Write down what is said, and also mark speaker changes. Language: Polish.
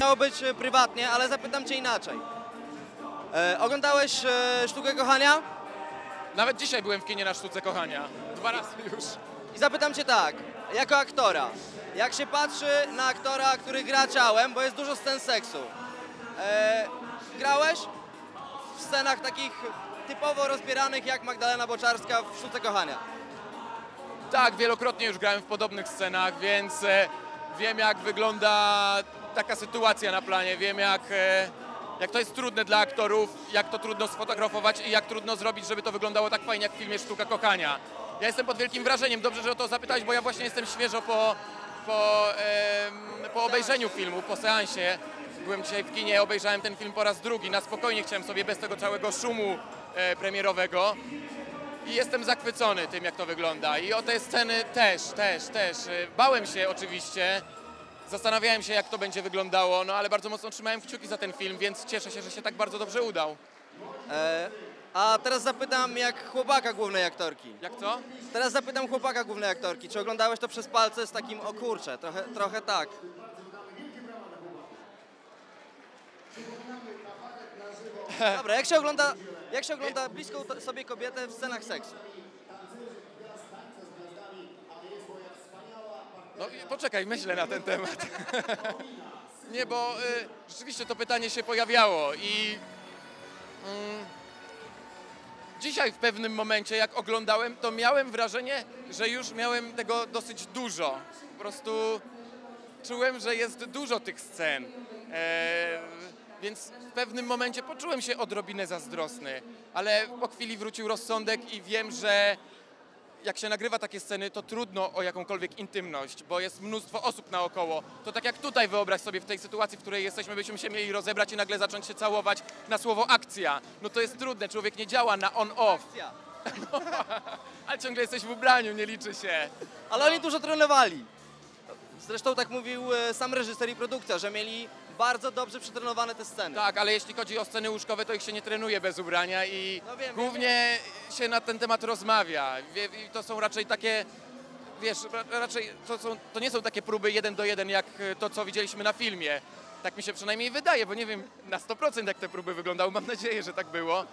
Speaker 1: Miało być e, prywatnie, ale zapytam cię inaczej. E, oglądałeś e, Sztukę Kochania?
Speaker 2: Nawet dzisiaj byłem w kinie na Sztuce Kochania. Dwa razy już.
Speaker 1: I zapytam cię tak, jako aktora, jak się patrzy na aktora, który gra ciałem, bo jest dużo scen seksu, e, grałeś w scenach takich typowo rozbieranych jak Magdalena Boczarska w Sztuce Kochania?
Speaker 2: Tak, wielokrotnie już grałem w podobnych scenach, więc e, wiem jak wygląda taka sytuacja na planie, wiem jak, e, jak to jest trudne dla aktorów, jak to trudno sfotografować i jak trudno zrobić, żeby to wyglądało tak fajnie jak w filmie Sztuka Kochania. Ja jestem pod wielkim wrażeniem, dobrze, że o to zapytałeś, bo ja właśnie jestem świeżo po, po, em, po obejrzeniu filmu, po seansie. Byłem dzisiaj w kinie, obejrzałem ten film po raz drugi, na spokojnie chciałem sobie bez tego całego szumu e, premierowego. I jestem zachwycony tym, jak to wygląda. I o te sceny też, też, też. Y, Bałem się oczywiście, zastanawiałem się, jak to będzie wyglądało, no ale bardzo mocno trzymałem kciuki za ten film, więc cieszę się, że się tak bardzo dobrze udał.
Speaker 1: E, a teraz zapytam jak chłopaka głównej aktorki.
Speaker 2: Jak co?
Speaker 1: Teraz zapytam chłopaka głównej aktorki, czy oglądałeś to przez palce z takim, o kurczę, trochę, trochę tak. Dobra, jak się ogląda, jak się ogląda bliską sobie kobietę w scenach seksu?
Speaker 2: No poczekaj, myślę na ten temat. Nie, bo y, rzeczywiście to pytanie się pojawiało i mm, dzisiaj w pewnym momencie, jak oglądałem, to miałem wrażenie, że już miałem tego dosyć dużo. Po prostu czułem, że jest dużo tych scen. E, więc w pewnym momencie poczułem się odrobinę zazdrosny, ale po chwili wrócił rozsądek i wiem, że jak się nagrywa takie sceny, to trudno o jakąkolwiek intymność, bo jest mnóstwo osób naokoło. To tak jak tutaj wyobraź sobie w tej sytuacji, w której jesteśmy, byśmy się mieli rozebrać i nagle zacząć się całować na słowo akcja. No to jest trudne, człowiek nie działa na on-off,
Speaker 1: Akcja.
Speaker 2: ale ciągle jesteś w ubraniu, nie liczy się.
Speaker 1: Ale oni dużo trenowali. Zresztą tak mówił e, sam reżyser i produkcja, że mieli bardzo dobrze przetrenowane te sceny.
Speaker 2: Tak, ale jeśli chodzi o sceny łóżkowe, to ich się nie trenuje bez ubrania i
Speaker 1: No wiem,
Speaker 2: głównie się na ten temat rozmawia. I to są raczej takie, wiesz, ra- raczej to, są, to nie są takie próby jeden do jeden jak e, to, co widzieliśmy na filmie. Tak mi się przynajmniej wydaje, bo nie wiem na 100% jak te próby wyglądały. Mam nadzieję, że tak było.